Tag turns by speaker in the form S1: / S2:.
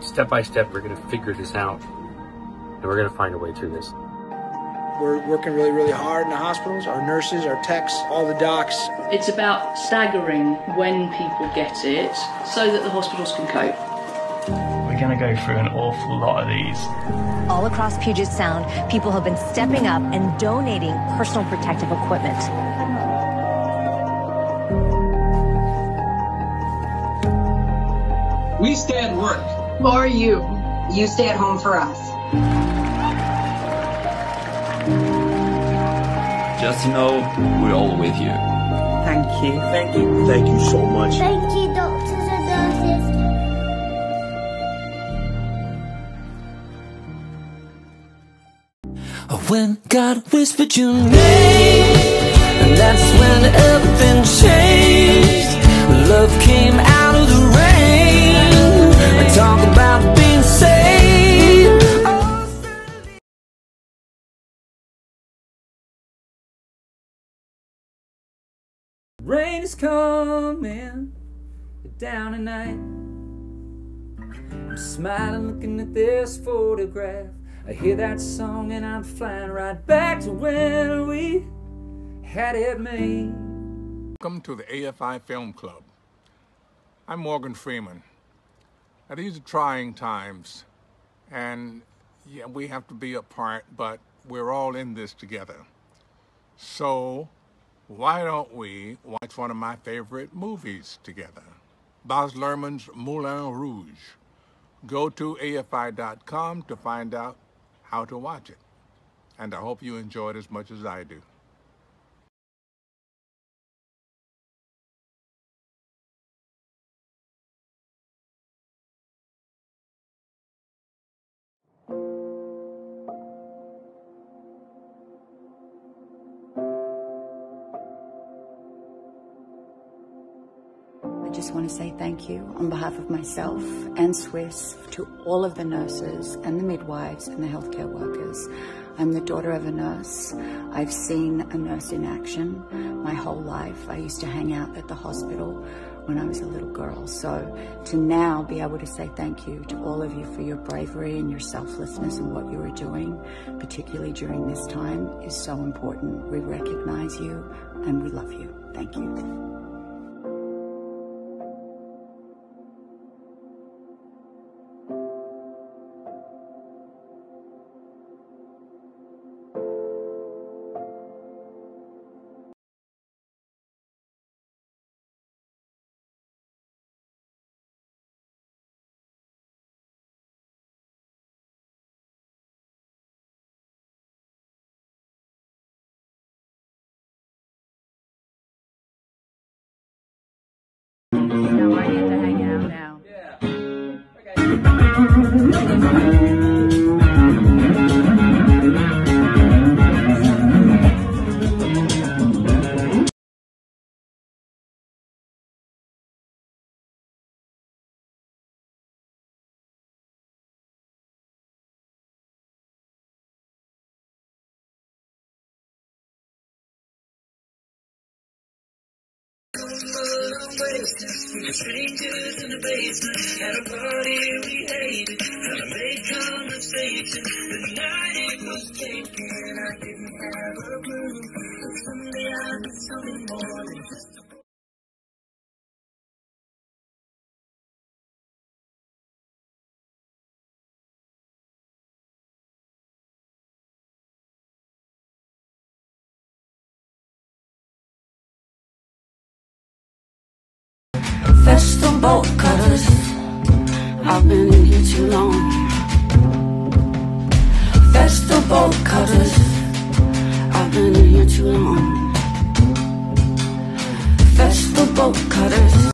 S1: step by step, we're going to figure this out, and we're going to find a way through this.
S2: We're working really, really hard in the hospitals, our nurses, our techs, all the docs.
S3: It's about staggering when people get it so that the hospitals can cope.
S4: We're going to go through an awful lot of these.
S5: All across Puget Sound, people have been stepping up and donating personal protective equipment.
S6: We stay at work.
S7: For you.
S8: You stay at home for us.
S9: Just know we're all with you.
S10: Thank you.
S11: Thank you. Thank you so much.
S12: Thank you, doctors and nurses.
S13: Oh, when God whispered your name, and that's when everything changed. Love came out of the rain. I talk Rain is coming down tonight. I'm smiling looking at this photograph. I hear that song and I'm flying right back to when we had it made.
S14: Welcome to the AFI Film Club. I'm Morgan Freeman. Now, these are trying times, and yeah, we have to be apart, but we're all in this together. So, why don't we watch one of my favorite movies together? Baz Luhrmann's Moulin Rouge. Go to AFI.com to find out how to watch it. And I hope you enjoy it as much as I do.
S15: Just want to say thank you on behalf of myself and Swiss to all of the nurses and the midwives and the healthcare workers. I'm the daughter of a nurse. I've seen a nurse in action my whole life. I used to hang out at the hospital when I was a little girl. So to now be able to say thank you to all of you for your bravery and your selflessness and what you are doing, particularly during this time, is so important. We recognize you and we love you. Thank you.
S16: We were
S13: strangers in the basement at a party we hated. Had a made conversation. The night it was taken, I didn't have a clue. But someday I'll do something more than just.
S17: Been too long. Festal cutters. I've been here too long. Fetch the bolt cutters.